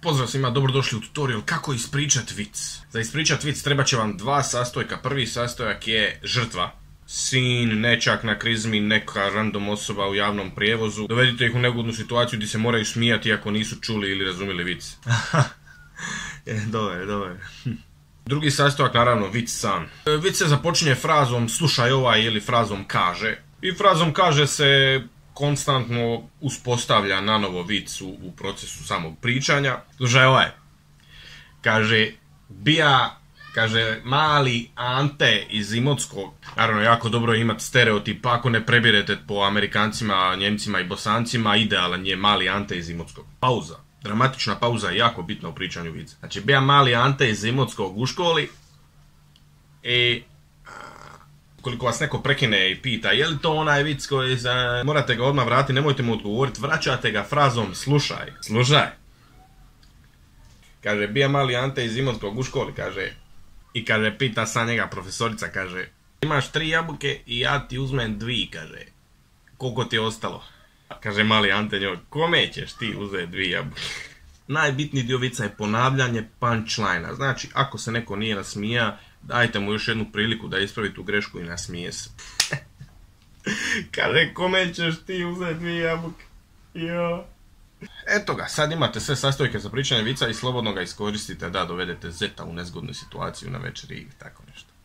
Pozdrav svima, dobrodošli u tutorial kako ispričat vic. Za ispričat vic treba će vam dva sastojka. Prvi sastojak je žrtva. Sin, nečak na krizmi, neka random osoba u javnom prijevozu. Dovedite ih u neugodnu situaciju gdje se moraju smijati ako nisu čuli ili razumjeli vic. je, dobro je. Drugi sastojak, naravno, vic sam. E, vic se započinje frazom slušaj ovaj ili frazom kaže. I frazom kaže se konstantno uspostavlja na novo vic u, procesu samog pričanja. Slušaj ovaj, kaže, bija, kaže, mali Ante iz Imotskog, naravno jako dobro je imati stereotip, ako ne prebirete po Amerikancima, Njemcima i Bosancima, idealan je mali Ante iz Imotskog. Pauza. Dramatična pauza je jako bitna u pričanju vica. Znači, bija mali Ante iz Imotskog u školi i koliko vas neko prekine i pita je li to onaj vic koji za... morate ga odmah vratiti, nemojte mu odgovoriti, vraćate ga frazom slušaj, slušaj. Kaže, bija mali Ante iz Imotskog u školi, kaže, i kaže, pita sa njega profesorica, kaže, imaš tri jabuke i ja ti uzmem dvi, kaže, koliko ti je ostalo? Kaže mali Ante njoj, kome ćeš ti uzeti dvi jabuke? Najbitniji dio vica je ponavljanje punchline Znači, ako se neko nije nasmija, dajte mu još jednu priliku da ispravi tu grešku i nasmije se. Kaže, kome ćeš ti uzeti dvije jabuke? Jo. Eto ga, sad imate sve sastojke za pričanje vica i slobodno ga iskoristite da dovedete zeta u nezgodnu situaciju na večeri ili tako nešto.